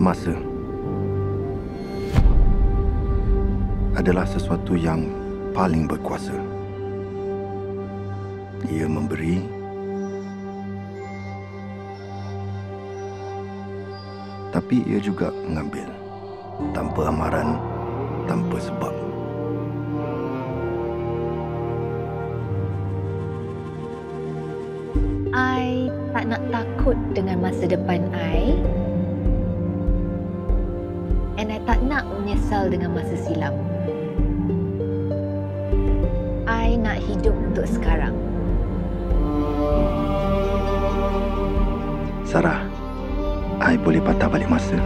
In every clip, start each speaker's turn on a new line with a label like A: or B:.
A: Masa adalah sesuatu yang paling berkuasa. Ia memberi tapi ia juga mengambil tanpa amaran, tanpa sebab.
B: I tak nak takut dengan masa depan I. And I tak nak menyesal dengan masa silam. I nak hidup untuk sekarang.
A: Sarah, I boleh patah balik masa.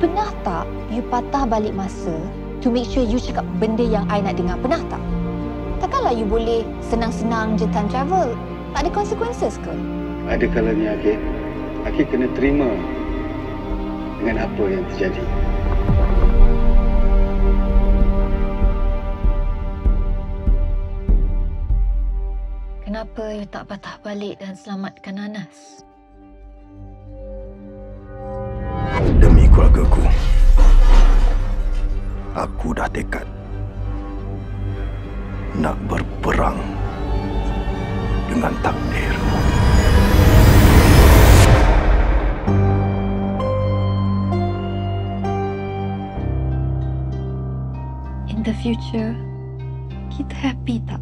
B: Pernah tak you patah balik masa to make sure you cakap benda yang I nak dengar? Pernah tak? Takkanlah you boleh senang-senang je time travel. Tak ada consequences ke?
C: Ada kalanya Akid, Akid kena terima dengan apa yang terjadi.
B: Kenapa you tak patah balik dan selamatkan Anas?
A: Demi keluargaku, aku dah tekad nak berperang dengan takdir.
B: The future, kita happy tak?